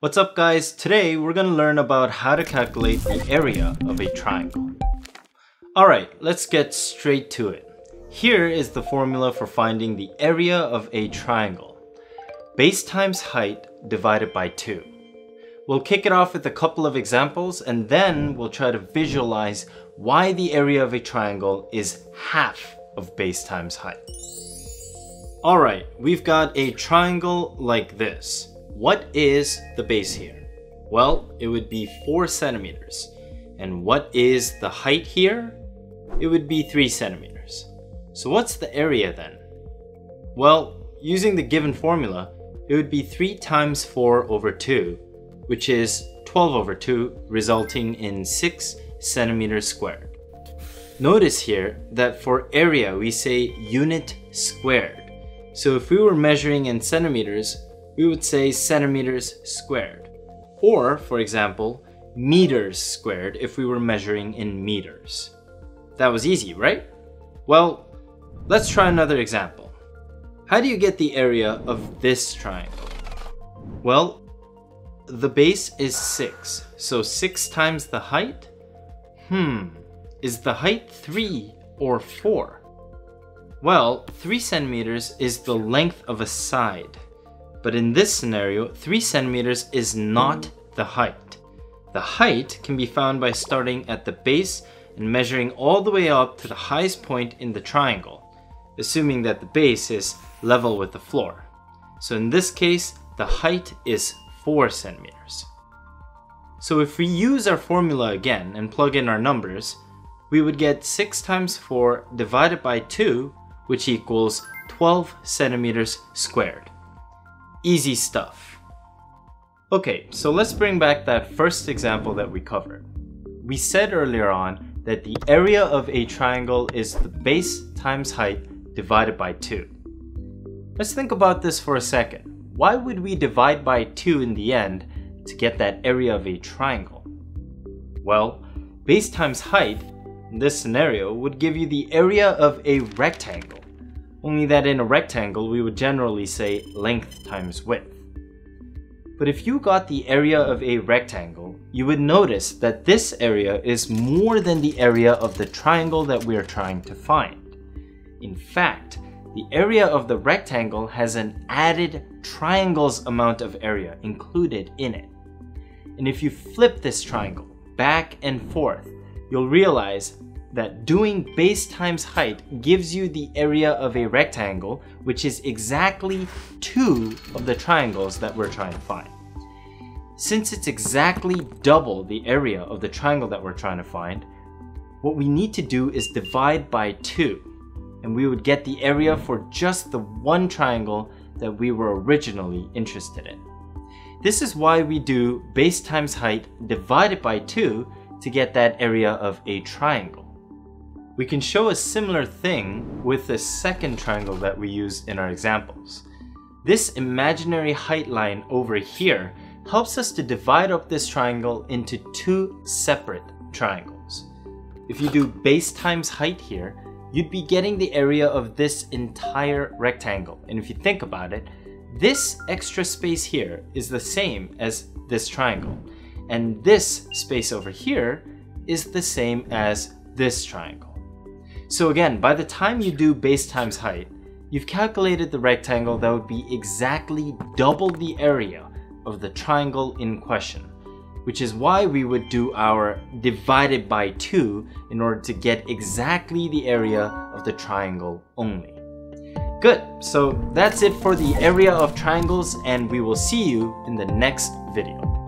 What's up guys? Today we're going to learn about how to calculate the area of a triangle. Alright, let's get straight to it. Here is the formula for finding the area of a triangle. Base times height divided by 2. We'll kick it off with a couple of examples and then we'll try to visualize why the area of a triangle is half of base times height. Alright, we've got a triangle like this. What is the base here? Well, it would be 4 centimeters. And what is the height here? It would be 3 centimeters. So what's the area then? Well, using the given formula, it would be 3 times 4 over 2, which is 12 over 2, resulting in 6 centimeters squared. Notice here that for area we say unit squared. So if we were measuring in centimeters, we would say centimeters squared. Or, for example, meters squared if we were measuring in meters. That was easy, right? Well, let's try another example. How do you get the area of this triangle? Well, the base is 6, so 6 times the height? Hmm, is the height 3 or 4? Well, 3 centimeters is the length of a side. But in this scenario, 3 centimeters is not the height. The height can be found by starting at the base and measuring all the way up to the highest point in the triangle, assuming that the base is level with the floor. So in this case, the height is 4 centimeters. So if we use our formula again and plug in our numbers, we would get 6 times 4 divided by 2, which equals 12 centimeters squared. Easy stuff. Okay, so let's bring back that first example that we covered. We said earlier on that the area of a triangle is the base times height divided by 2. Let's think about this for a second. Why would we divide by 2 in the end to get that area of a triangle? Well, base times height in this scenario would give you the area of a rectangle only that in a rectangle we would generally say length times width. But if you got the area of a rectangle, you would notice that this area is more than the area of the triangle that we are trying to find. In fact, the area of the rectangle has an added triangle's amount of area included in it. And if you flip this triangle back and forth, you'll realize that doing base times height gives you the area of a rectangle, which is exactly two of the triangles that we're trying to find. Since it's exactly double the area of the triangle that we're trying to find, what we need to do is divide by two, and we would get the area for just the one triangle that we were originally interested in. This is why we do base times height divided by 2 to get that area of a triangle. We can show a similar thing with the second triangle that we used in our examples. This imaginary height line over here helps us to divide up this triangle into two separate triangles. If you do base times height here, you'd be getting the area of this entire rectangle. And if you think about it, this extra space here is the same as this triangle. And this space over here is the same as this triangle. So again, by the time you do base times height, you've calculated the rectangle that would be exactly double the area of the triangle in question, which is why we would do our divided by 2 in order to get exactly the area of the triangle only. Good, so that's it for the area of triangles and we will see you in the next video.